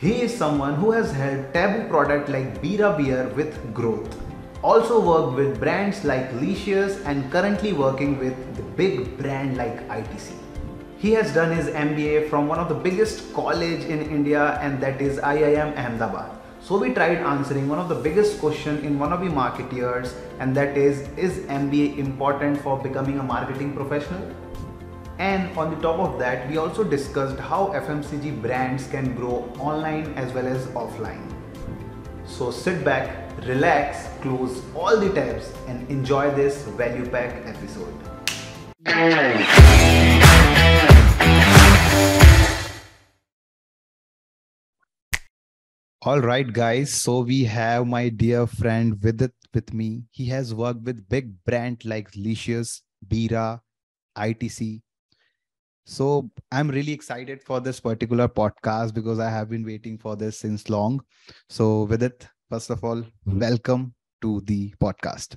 He is someone who has helped taboo product like Bira Beer with growth. Also worked with brands like Licious and currently working with the big brand like ITC. He has done his MBA from one of the biggest college in India and that is IIM Ahmedabad. So we tried answering one of the biggest question in one of the marketeers and that is is MBA important for becoming a marketing professional? And on the top of that, we also discussed how FMCG brands can grow online as well as offline. So sit back, relax, close all the tabs and enjoy this value pack episode. All right, guys. So we have my dear friend Vidit with me. He has worked with big brands like Licious, Bira, ITC. So I'm really excited for this particular podcast because I have been waiting for this since long. So Vidit, first of all, welcome to the podcast.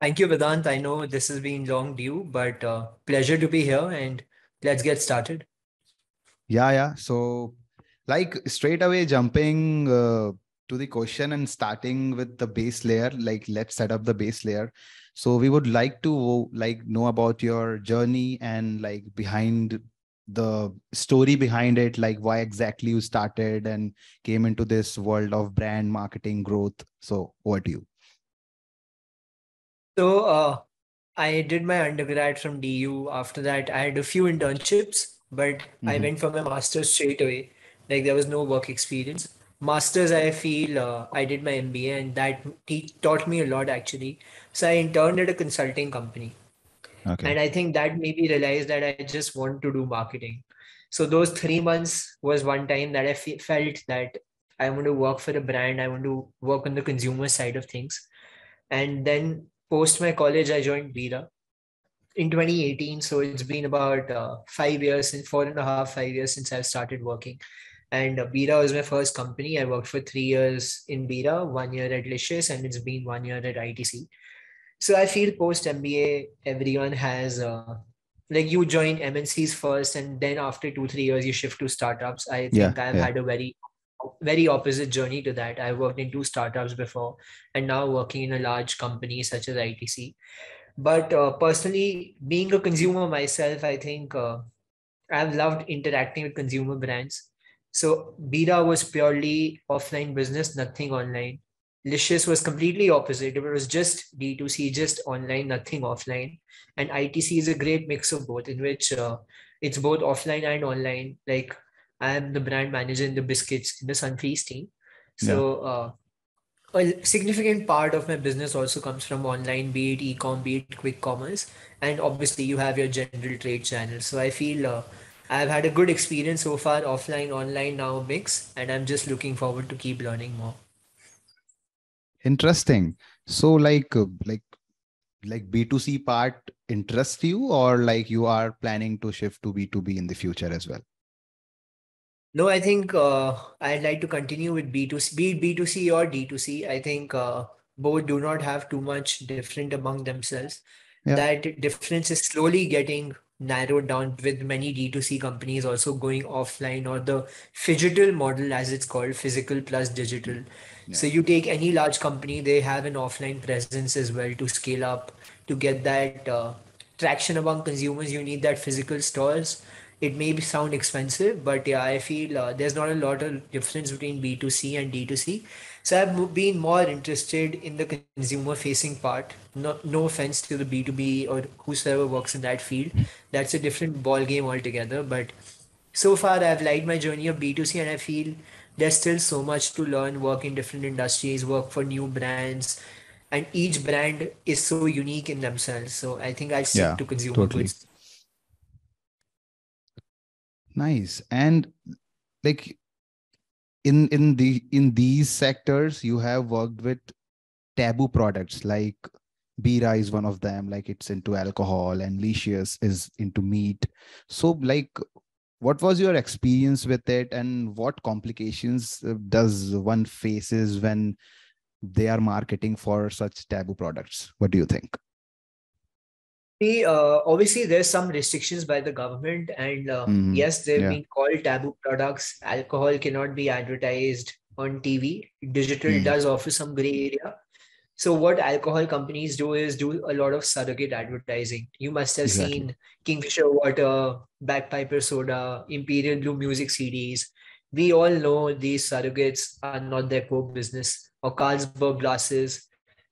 Thank you, Vedant. I know this has been long due, but uh, pleasure to be here and let's get started. Yeah, yeah. So like straight away jumping uh, to the question and starting with the base layer like let's set up the base layer so we would like to like know about your journey and like behind the story behind it like why exactly you started and came into this world of brand marketing growth. So what do you. So uh, i did my undergrad from du after that i had a few internships but mm-hmm. i went for my master's straight away. Like there was no work experience masters i feel uh, i did my mba and that te- taught me a lot actually. So i interned at a consulting company. Okay. and i think that made me realize that i just want to do marketing. So those three months was one time that I f- felt that i want to work for a brand i want to work on the consumer side of things. And then post my college i joined bira in 2018 so it's been about uh, five years and four and a half five years since i've started working and uh, Bira was my first company. I worked for three years in Bira, one year at Licious, and it's been one year at ITC. So I feel post MBA, everyone has uh, like you join MNCs first, and then after two three years you shift to startups. I think yeah, I've yeah. had a very very opposite journey to that. I worked in two startups before, and now working in a large company such as ITC. But uh, personally, being a consumer myself, I think uh, I've loved interacting with consumer brands. So Bira was purely offline business, nothing online. Licious was completely opposite. It was just D2C, just online, nothing offline. And ITC is a great mix of both, in which uh, it's both offline and online. Like I am the brand manager in the biscuits in the Sunfeast team. So yeah. uh, a significant part of my business also comes from online, be it e-com, be it quick commerce, and obviously you have your general trade channel. So I feel uh, I've had a good experience so far, offline, online, now mix, and I'm just looking forward to keep learning more. Interesting. So, like, uh, like, like B2C part interests you, or like you are planning to shift to B2B in the future as well? No, I think uh, I'd like to continue with B2C, be B2C or D2C. I think uh, both do not have too much different among themselves. Yeah. That difference is slowly getting narrowed down with many D2C companies also going offline or the phygital model as it's called physical plus digital. Yeah. So you take any large company, they have an offline presence as well to scale up to get that uh, traction among consumers. You need that physical stores. It may sound expensive, but yeah, I feel uh, there's not a lot of difference between B2C and D2C. So I've been more interested in the consumer facing part. No, no offense to the B2B or whosoever works in that field. That's a different ball game altogether. But so far, I've liked my journey of B2C and I feel there's still so much to learn, work in different industries, work for new brands. And each brand is so unique in themselves. So I think I'll stick yeah, to consumer totally. goods. Nice. And like in in the in these sectors you have worked with taboo products like bira is one of them like it's into alcohol and licious is into meat. So like what was your experience with it and what complications uh, does one faces when they are marketing for such taboo products? What do you think See, uh, obviously, there's some restrictions by the government, and uh, Mhm. yes, they've Yeah. been called taboo products. Alcohol cannot be advertised on TV. Digital Mm. does offer some gray area. So, what alcohol companies do is do a lot of surrogate advertising. You must have Exactly. seen Kingfisher Water, Bagpiper Soda, Imperial Blue music CDs. We all know these surrogates are not their core business, or Carlsberg glasses.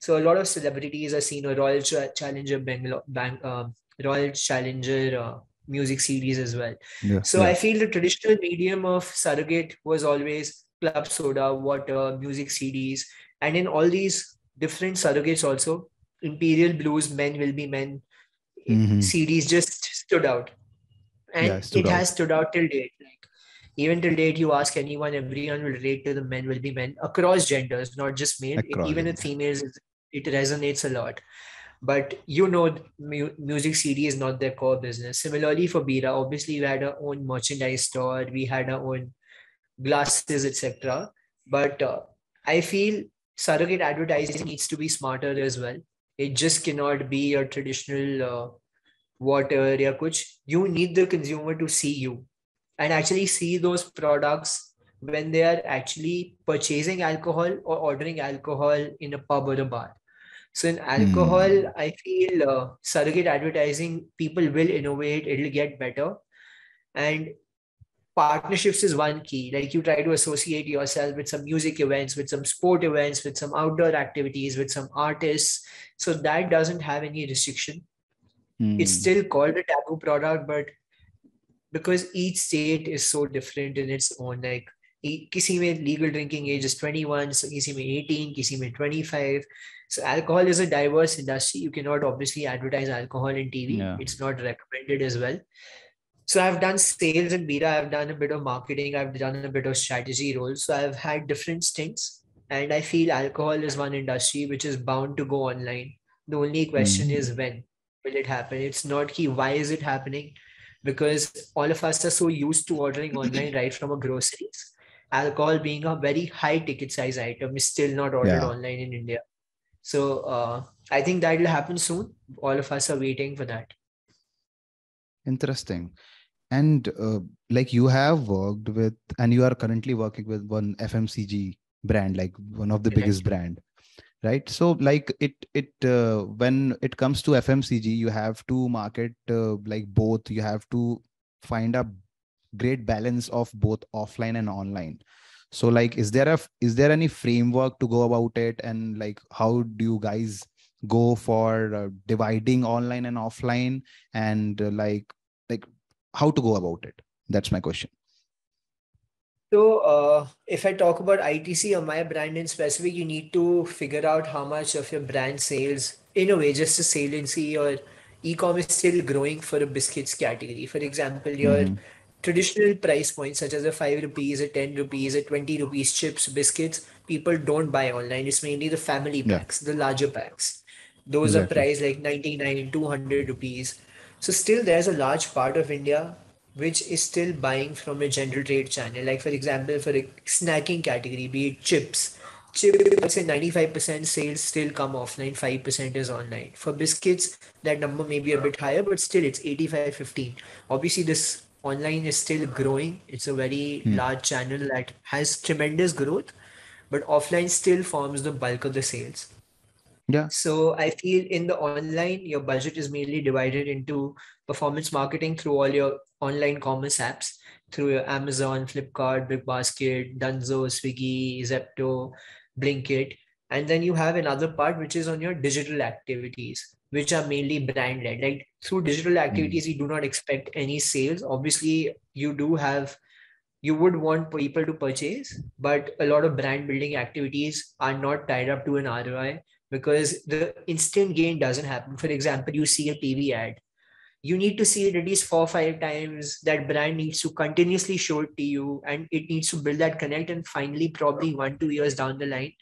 So a lot of celebrities are seen A Royal Ch- Challenger Bangalore, Bang, um, Royal Challenger uh, music series as well. Yeah. So yeah. I feel the traditional medium of surrogate was always club soda, water, music CDs, and in all these different surrogates also, Imperial Blues, Men Will Be Men Mhm. CDs just stood out, and Yeah, stood it out. has stood out till date. Like even till date, you ask anyone, everyone will relate to the Men Will Be Men across genders, not just male. Across even genders. females, it resonates a lot. But you know mu- music cd is not their core business. Similarly for bira obviously we had our own merchandise store we had our own glasses etc but uh, i feel surrogate advertising needs to be smarter as well. It just cannot be a traditional uh, whatever yeah kuch. You need the consumer to see you and actually see those products when they are actually purchasing alcohol or ordering alcohol in a pub or a bar. so in alcohol, Hmm. I feel uh, surrogate advertising, people will innovate, it'll get better. And partnerships is one key. Like you try to associate yourself with some music events, with some sport events, with some outdoor activities, with some artists. So that doesn't have any restriction. It's Mm. still called a taboo product, but because each state is so different in its own, like e- किसी में legal drinking age is 21, so किसी में 18, किसी में 25. so alcohol is a diverse industry. You cannot obviously advertise alcohol in TV. Yeah. It's not recommended as well. So I've done sales in Bira. I've done a bit of marketing. I've done a bit of strategy roles. So I've had different stints, and I feel alcohol is one industry which is bound to go online. The only question Mhm. is when will it happen? It's not key. Why is it happening? Because all of us are so used to ordering online right from a groceries. Alcohol being a very high ticket size item is still not ordered Yeah. online in India. So uh, I think that will happen soon. All of us are waiting for that. Interesting. And uh, like you have worked with, and you are currently working with one FMCG brand, like one of the Correct. biggest brand, right? So like it, it uh, when it comes to FMCG, you have to market uh, like both. You have to find a great balance of both offline and online. So like, is there a is there any framework to go about it, and like how do you guys go for uh, dividing online and offline, and uh, like like how to go about it that's my question So, uh, if I talk about ITC or my brand in specific, you need to figure out how much of your brand sales, in a way, just a saliency or e-commerce still growing for a biscuits category. For example, your Mhm. Traditional price points, such as a 5 rupees, a 10 rupees, a 20 rupees chips, biscuits, people don't buy online. It's mainly the family Yeah. packs, the larger packs. Those are priced like 99, 200 rupees. So, still, there's a large part of India which is still buying from a general trade channel. Like for example, for a snacking category, be it chips, chips, say 95% sales still come offline, 5% is online. For biscuits, that number may be a bit higher, but still it's 85 15. Obviously, this online is still growing. It's a very Hmm. large channel that has tremendous growth, but offline still forms the bulk of the sales. yeah So I feel in the online, your budget is mainly divided into performance marketing through all your online commerce apps, through your Amazon, Flipkart, Big Basket, Dunzo, Swiggy, Zepto, Blinkit. And then you have another part which is on your digital activities, which are mainly brand led. Like through digital hmm. activities, you do not expect any sales. Obviously, you do have you would want people to purchase, but a lot of brand building activities are not tied up to an ROI because the instant gain doesn't happen. For example, you see a TV ad, you need to see it at least four or five times. That brand needs to continuously show it to you and it needs to build that connect. And finally, probably one, two years down the line,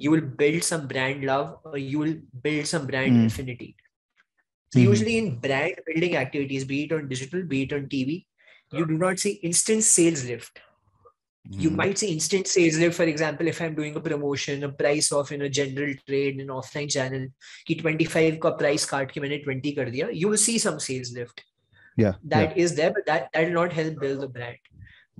you will build some brand love or you will build some brand mm. affinity so mm. usually in brand building activities be it on digital be it on tv you do not see instant sales lift mm. you hmm. might see instant sales lift for example if i'm doing a promotion a price off in a general trade in offline channel ki 25 ka price card ki 20 kar diya you will see some sales lift yeah that yeah. is there but that that will not help build the brand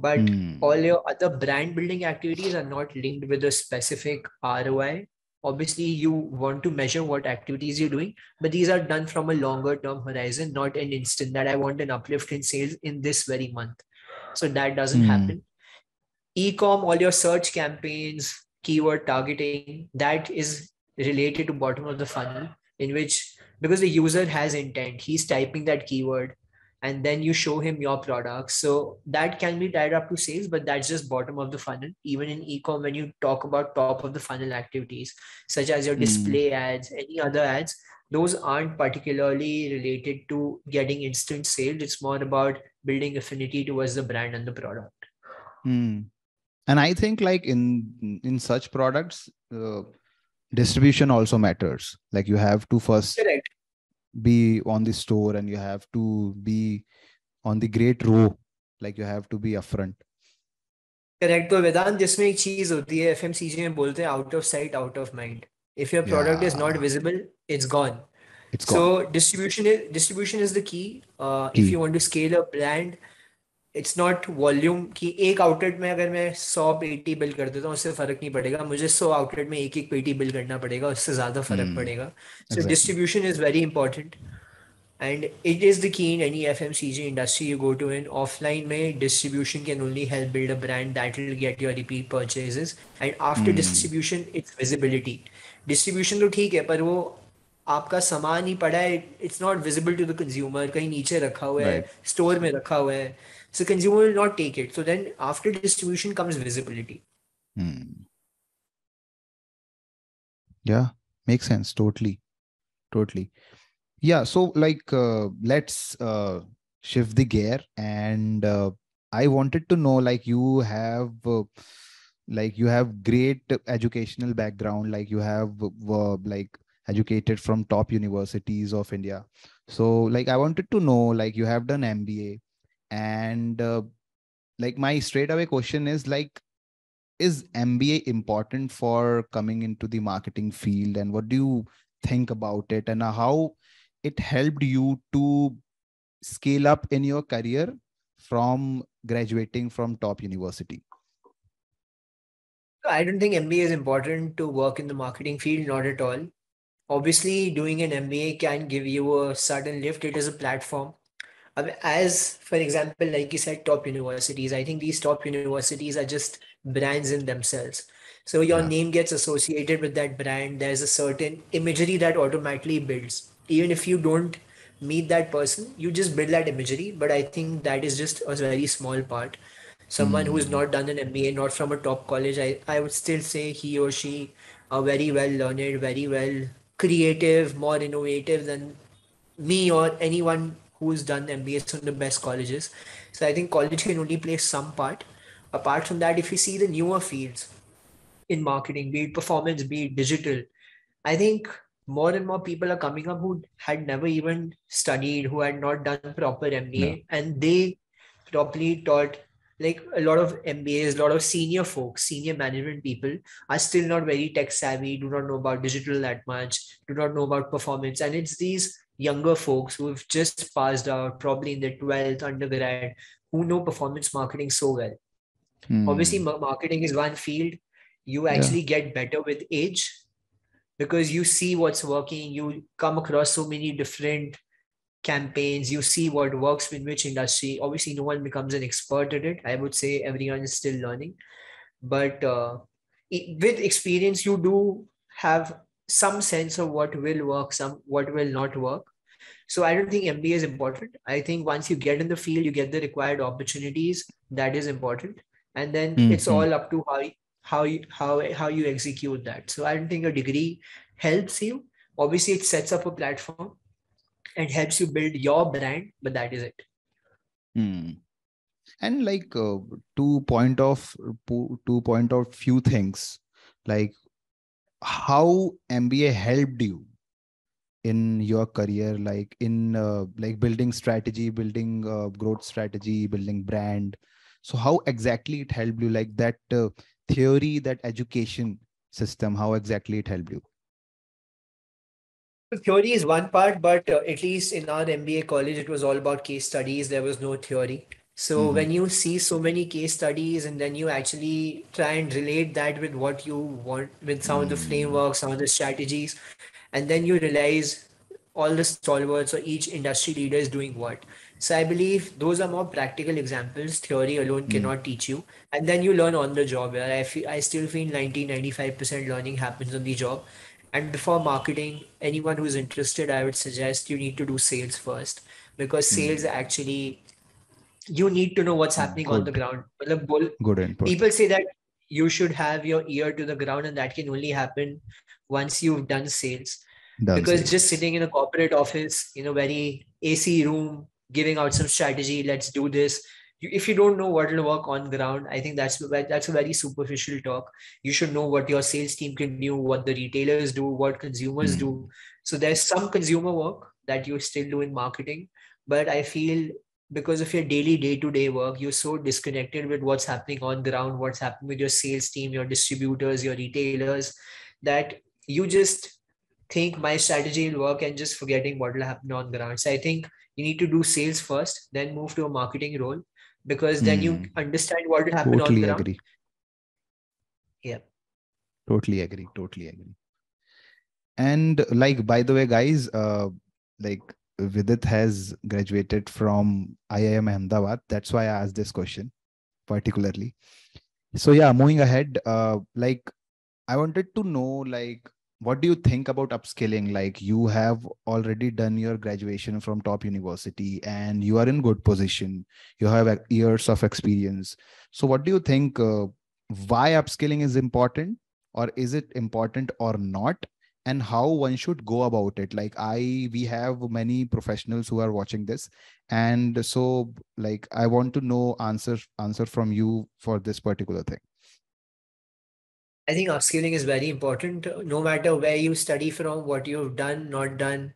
but Hmm. all your other brand building activities are not linked with a specific ROI. Obviously, you want to measure what activities you're doing, but these are done from a longer term horizon, not an instant that I want an uplift in sales in this very month. So that doesn't Hmm. happen. Ecom, all your search campaigns, keyword targeting, that is related to bottom of the funnel, in which because the user has intent, he's typing that keyword and then you show him your products. So that can be tied up to sales, but that's just bottom of the funnel. Even in ecom, when you talk about top of the funnel activities, such as your Hmm. display ads, any other ads, those aren't particularly related to getting instant sales. It's more about building affinity towards the brand and the product. Hmm. And I think like in in such products, uh, distribution also matters. Like you have to first be on the store and you have to be on the great row. Like you have to be upfront. Correct तो वेदांत जिसमें एक चीज होती है FMCG में बोलते हैं out of sight out of mind if your product is not Yeah. Visible it's gone It's gone. so distribution is distribution is the key uh, if Key. you want to scale a brand it's not volume कि एक outlet में अगर मैं सौ पेटी bill कर देता हूँ उससे फ़र्क नहीं पड़ेगा। मुझे सौ आउटलेट में एक एक पेटी बिल करना पड़ेगा उससे ज़्यादा फ़र्क हम्म, पड़ेगा। So distribution is very important and it is the key in any F M C G industry you go to and offline में distribution can only help build a brand that will get your repeat purchase and after distribution it's visibility distribution तो ठीक है पर वो आपका सामान ही पड़ा है it's not visible to the consumer कहीं नीचे रखा हुआ है स्टोर में रखा हुआ है। So consumer will not take it. So then after distribution comes visibility. Hmm. Yeah, makes sense. Totally. Totally. Yeah. So like, uh, let's uh, shift the gear. And uh, I wanted to know, like you have, uh, like you have great educational background, like you have uh, like educated from top universities of India. So like, I wanted to know, like you have done MBA and uh, like, my straight away question is, like, is MBA important for coming into the marketing field? And what do you think about it? And how it helped you to scale up in your career from graduating from top university? I don't think MBA is important to work in the marketing field, not at all. Obviously, doing an MBA can give you a sudden lift. It is a platform. As, for example, like you said, top universities, I think these top universities are just brands in themselves. So your Yeah. name gets associated with that brand. There's a certain imagery that automatically builds. Even if you don't meet that person, you just build that imagery. But I think that is just a very small part. Someone who has Hmm. not done an MBA, not from a top college, I, I would still say he or she are very well learned, very well creative, more innovative than me or anyone who's done MBAs from the best colleges. So I think college can only play some part. Apart from that, if you see the newer fields in marketing, be it performance, be it digital, I think more and more people are coming up who had never even studied, who had not done proper MBA, and they properly taught. Like a lot of MBAs, a lot of senior folks, senior management people are still not very tech savvy, do not know about digital that much, do not know about performance. And it's these younger folks who have just passed out, probably in their 12th undergrad, who know performance marketing so well. Obviously, Hmm. ma- marketing is one field. You Yeah. actually get better with age because you see what's working. You come across so many different campaigns. You see what works in which industry. Obviously, no one becomes an expert at it. I would say everyone is still learning. But uh, i- with experience, you do have some sense of what will work, some what will not work. So I don't think MBA is important. I think once you get in the field, you get the required opportunities. That is important, and then it's Mhm. all up to how you, how you how how you execute that. So I don't think a degree helps you. Obviously, it sets up a platform and helps you build your brand, but that is it. Hmm. And like uh, to point of to point out few things, like how MBA helped you in your career, like in uh, like building strategy, building uh, growth strategy, building brand. so how exactly it helped you like that uh, theory that education system how exactly it helped you theory is one part but uh, at least in our mba college it was all about case studies there was no theory so mm-hmm. when you see so many case studies and then you actually try and relate that with what you want with some mm-hmm. of the mm. frameworks some of the strategies and then you realize all the stalwarts or each industry leader is doing what so I believe those are more practical examples. Theory alone mm. cannot teach you. And then you learn on the job. Where I feel I still feel 90 95% learning happens on the job. And before marketing, anyone who's interested, I would suggest you need to do sales first because hmm. sales mm. actually you need to know what's happening Good. on the ground. Good input. People say that you should have your ear to the ground, and that can only happen once you've done sales. Done because sales. just sitting in a corporate office in a very AC room giving out some strategy let's do this if you don't know what will work on ground i think that's that's a very superficial talk you should know what your sales team can do what the retailers do what consumers mm. do so there's some consumer work that you still do in marketing but i feel because of your daily day-to-day work you're so disconnected with what's happening on ground what's happening with your sales team your distributors your retailers that you just think my strategy will work and just forgetting what will happen on the ground so i think you need to do sales first, then move to a marketing role because then you hmm. understand what will happen totally on ground. Agree. Yeah. Totally agree. Totally agree. And like, by the way, guys, uh, like Vidit has graduated from IIM Ahmedabad. That's why I asked this question particularly. So yeah, moving ahead, uh, like I wanted to know like what do you think about upskilling? Like you have already done your graduation from top university and you are in good position. You have years of experience. So what do you think uh, why upskilling is important or is it important or not? And how one should go about it? Like i we have many professionals who are watching this. And so like i want to know answer answer from you for this particular thing I think upskilling is very important. No matter where you study from, what you've done, not done,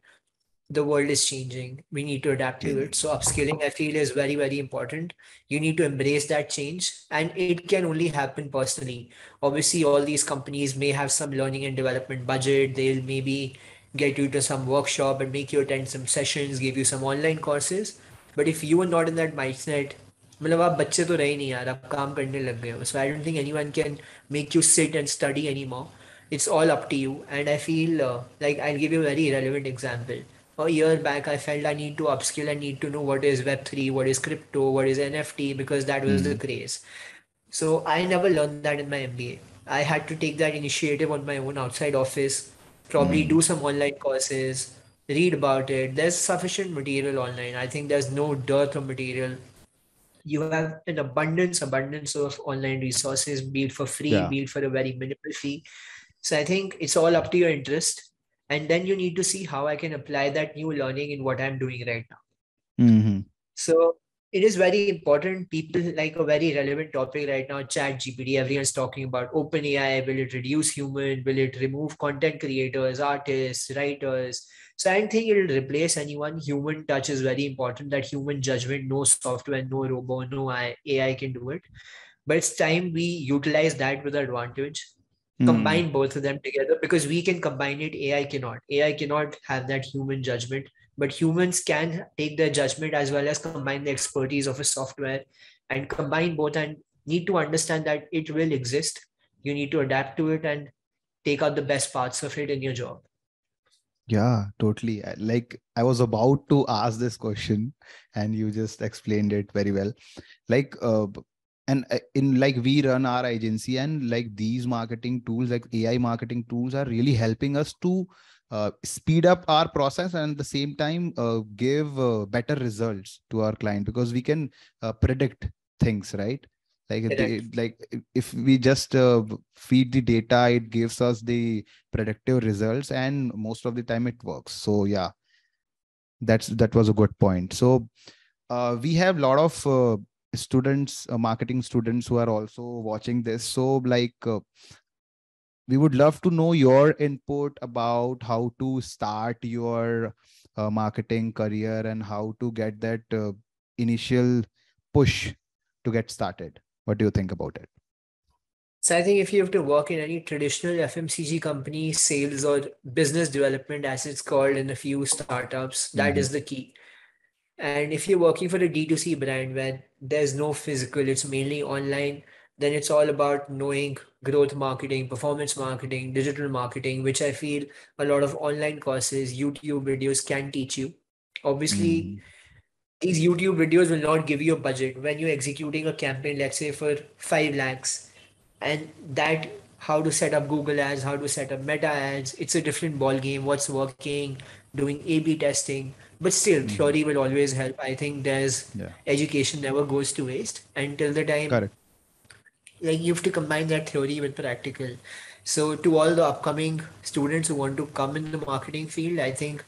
the world is changing. We need to adapt to it. Mm-hmm. So upskilling, I feel, is very, very important. You need to embrace that change, and it can only happen personally. Obviously, all these companies may have some learning and development budget. They'll maybe get you to some workshop and make you attend some sessions, give you some online courses. But if you are not in that mindset, मतलब आप बच्चे तो रहे नहीं यार आप काम करने लग गए हो so I don't think anyone can make you sit and study any more it's all up to you and I feel like I give you very relevant example a year back i felt i need to upskill i need to know what is web3 what is crypto what is nft because that was mm. the craze so i never learned that in my mba i had to take that initiative on my own outside office probably mm. do some online courses read about it there's sufficient material online i think there's no dearth of material you have an abundance abundance of online resources be it for free yeah. be it for a very minimal fee so i think it's all up to your interest and then you need to see how i can apply that new learning in what i'm doing right now mm-hmm. so it is very important people like a very relevant topic right now chat gpt everyone's talking about open ai will it reduce human will it remove content creators artists writers so I don't think it'll replace anyone. Human touch is very important. That human judgment, no software, no robot, no AI can do it. But it's time we utilize that with advantage. Mm. Combine both of them together because we can combine it. AI cannot. AI cannot have that human judgment, but humans can take their judgment as well as combine the expertise of a software and combine both and need to understand that it will exist. You need to adapt to it and take out the best parts of it in your job. Yeah, totally. Like I was about to ask this question and you just explained it very well. Like uh and uh, in like we run our agency and like these marketing tools like AI marketing tools are really helping us to uh, speed up our process and at the same time uh, give uh, better results to our client because we can uh, predict things right? Like they, like if we just uh, feed the data it gives us the predictive results and most of the time it works. So yeah that's that was a good point. So uh, we have a lot of uh, students uh, marketing students who are also watching this. So like uh, we would love to know your input about how to start your uh, marketing career and how to get that initial push to get started what do you think about it so I think if you have to work in any traditional FMCG company, sales or business development, as it's called in a few startups, that Mhm. is the key. And if you're working for a D2C brand where there's no physical, it's mainly online, then it's all about knowing growth marketing, performance marketing, digital marketing, which I feel a lot of online courses, YouTube videos can teach you. Obviously, Mhm. these YouTube videos will not give you a budget when you're executing a campaign, let's say for 5 lakhs, and that how to set up Google ads, how to set up meta ads, it's a different ball game. What's working, doing A/B testing, but still, Mhm. theory will always help. I think there's yeah education never goes to waste until the time correct like you have to combine that theory with practical. So to all the upcoming students who want to come in the marketing field, I think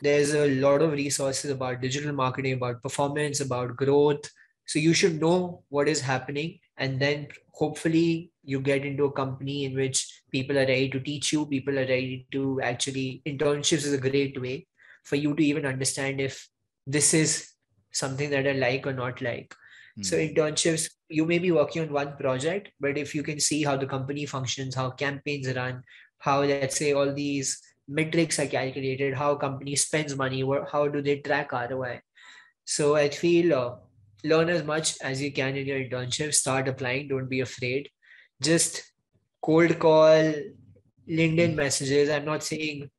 there's a lot of resources about digital marketing, about performance, about growth. So you should know what is happening, and then hopefully you get into a company in which people are ready to teach you, people are ready to actually internships is a great way for you to even understand if this is something that I like or not like. So Mhm. internships, you may be working on one project, but if you can see how the company functions, how campaigns run, how let's say all these metrics are calculated, how company spends money, how do they track ROI. So I feel uh, learn as much as you can in your internship. Start applying. Don't be afraid. Just cold call, LinkedIn Mm. messages. I'm not saying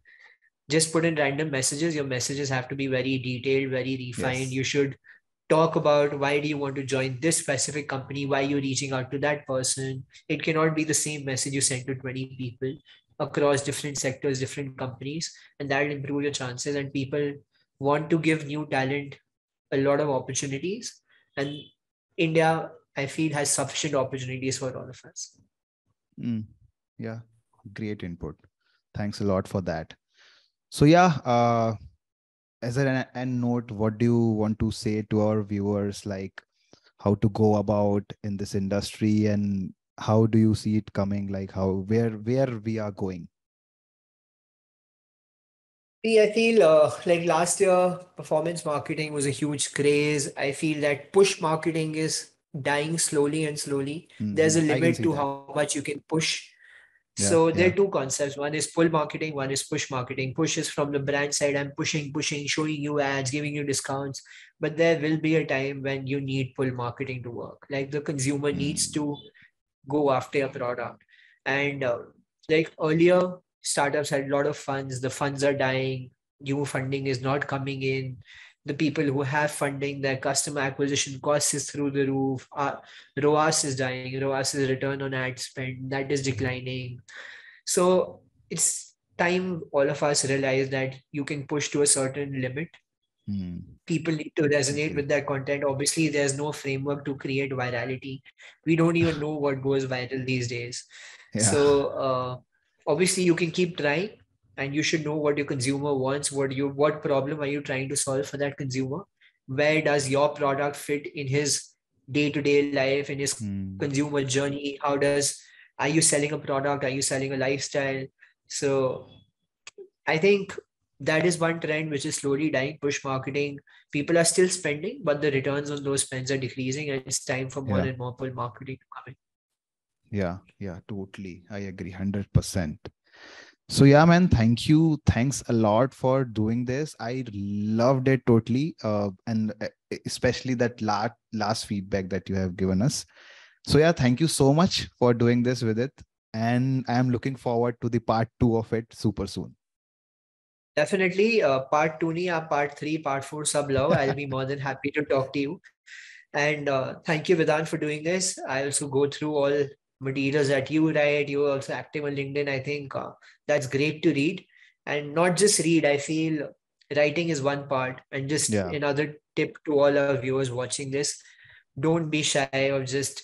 just put in random messages. Your messages have to be very detailed, very refined. Yes. You should talk about why do you want to join this specific company why you're reaching out to that person. It cannot be the same message you send to 20 people across different sectors different companies and that will improve your chances. And people want to give new talent a lot of opportunities. And india i feel has sufficient opportunities for all of us. Mm, yeah, great input. Thanks a lot for that. So yeah, uh, as an end note, what do you want to say to our viewers, like how to go about in this industry and how do you see it coming? Like how where where we are going? See, I feel uh, like last year, performance marketing was a huge craze. I feel that push marketing is dying slowly and slowly. There's a limit to that. how much you can push. Yeah, So there yeah. are two concepts. One is pull marketing, one is push marketing. Push is from the brand side. I'm pushing, pushing, showing you ads, giving you discounts. But there will be a time when you need pull marketing to work. Like the consumer needs Mm. to go after a product. And uh, like earlier, startups had a lot of funds. The funds are dying. New funding is not coming in. The people who have funding, their customer acquisition cost is through the roof. Uh, ROAS is dying. ROAS is return on ad spend. That is declining. So it's time all of us realize that you can push to a certain limit Mm, people need to resonate with that content. Obviously, there's no framework to create virality. We don't even know what goes viral these days. Yeah. So uh, obviously, you can keep trying, and you should know what your consumer wants. What you what problem are you trying to solve for that consumer? Where does your product fit in his day-to-day life, in his Mm, consumer journey? How does are you selling a product? Are you selling a lifestyle? So I think that is one trend which is slowly dying. Push marketing. People are still spending, but the returns on those spends are decreasing, and it's time for more Yeah. and more pull marketing to come in. Yeah, yeah, totally. I agree 100%. So yeah, man, thank you. Thanks a lot for doing this. I loved it totally. Uh, and uh, especially that last last feedback that you have given us. So yeah, thank you so much for doing this Vidit. And I'm looking forward to the part two of it super soon. Definitely, uh, part two, ni, part three, part four, sub love. I'll be more than happy to talk to you. And uh, thank you, Vedant, for doing this. I also go through all materials that you write. You're also active on LinkedIn. I think uh, that's great to read. And not just read, I feel writing is one part. And just Yeah. another tip to all our viewers watching this don't be shy of just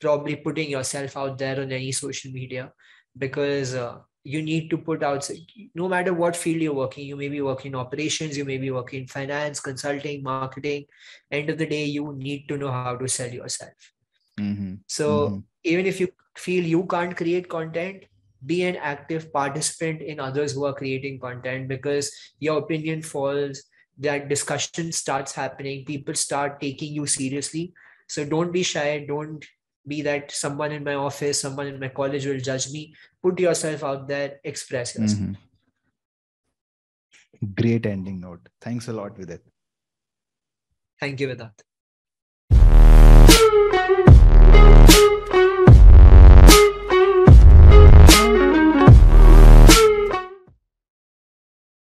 probably putting yourself out there on any social media because uh, you need to put out no matter what field you're working you may be working in operations you may be working in finance consulting marketing end of the day you need to know how to sell yourself Mhm, so mhm. even if you feel you can't create content be an active participant in others who are creating content because your opinion falls that discussion starts happening people start taking you seriously So don't be shy. Don't be that someone in my office, someone in my college will judge me. Put yourself out there, express yourself. Mhm. Great ending note. Thanks a lot Vidit. Thank you, Vedant.